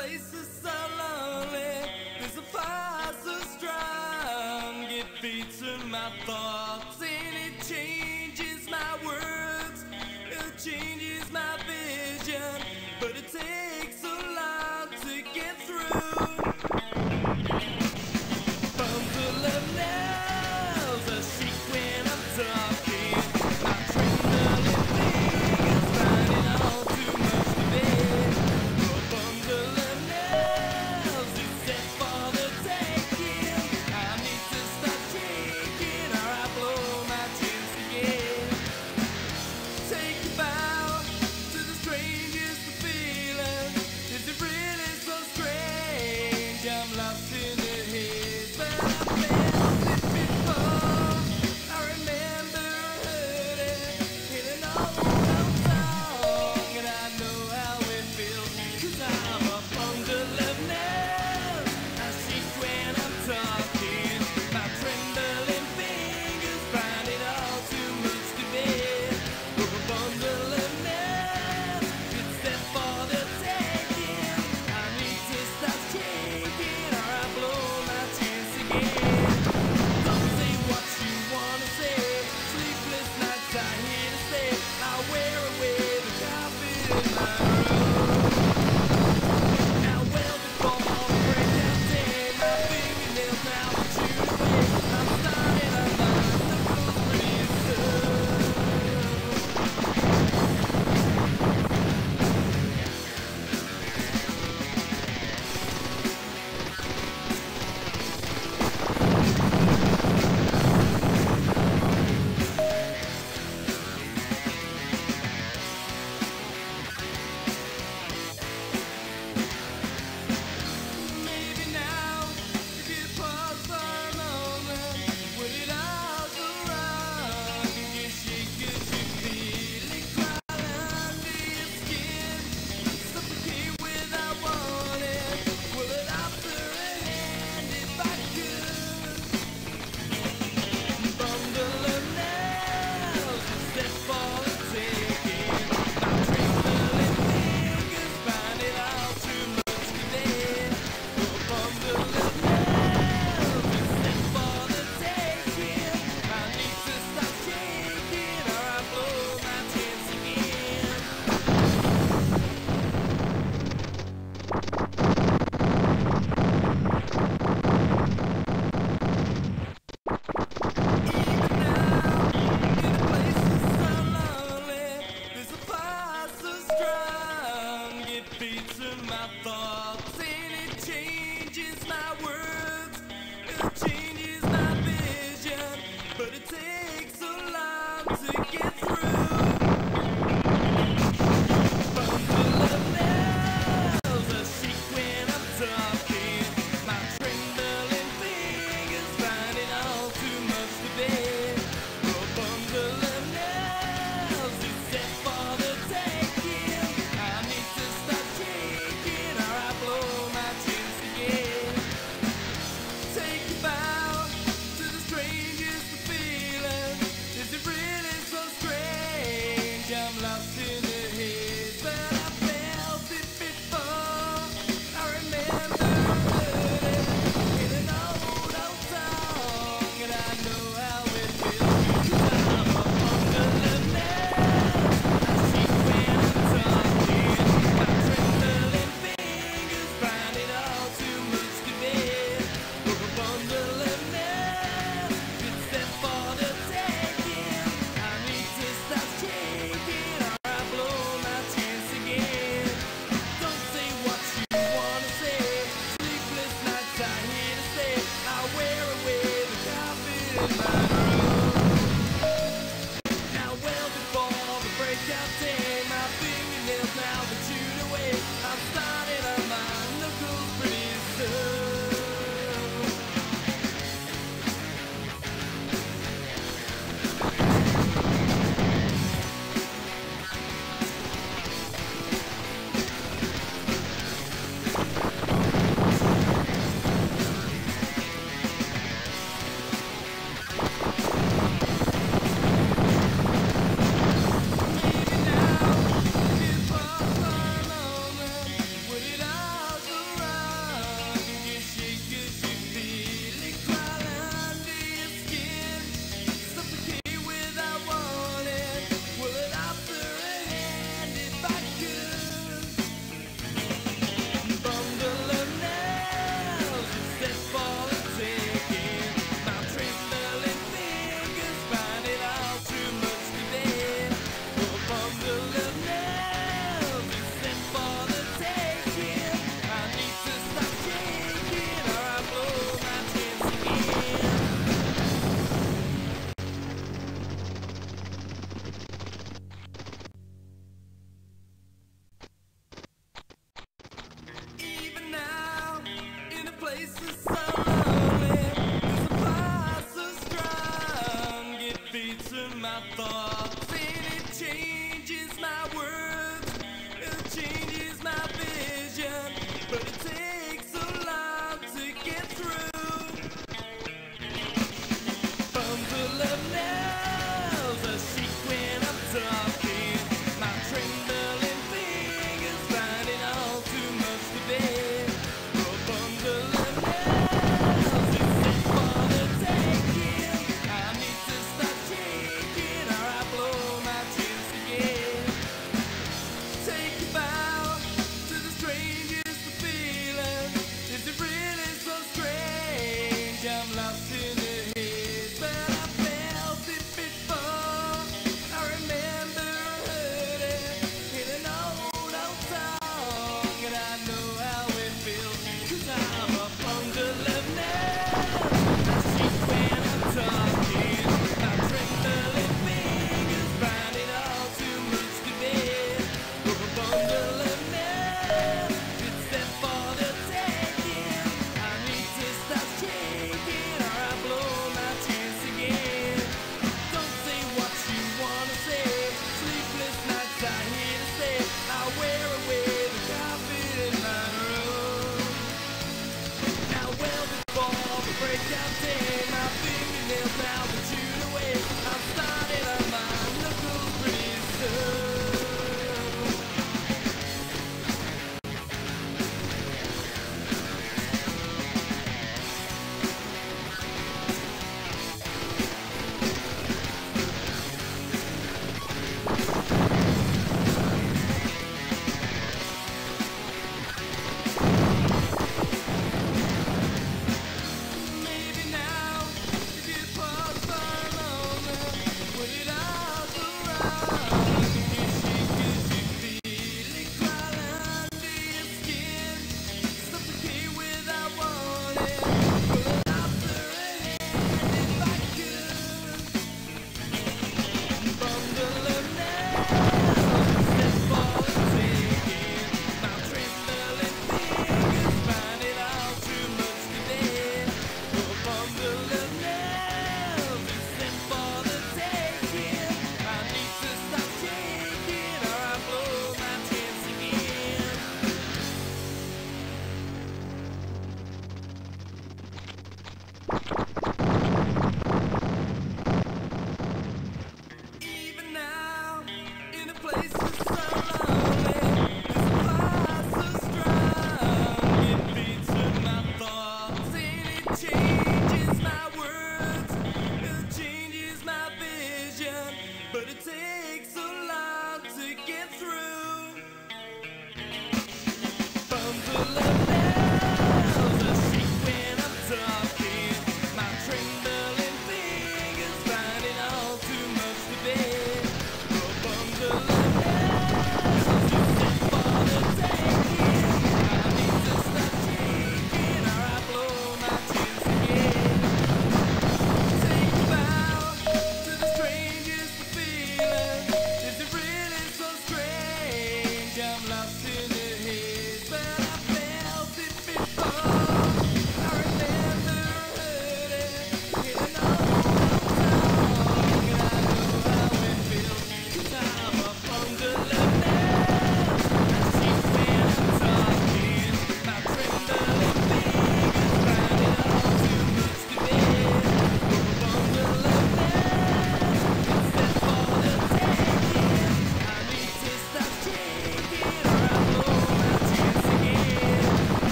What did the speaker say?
place is rain. Hooray!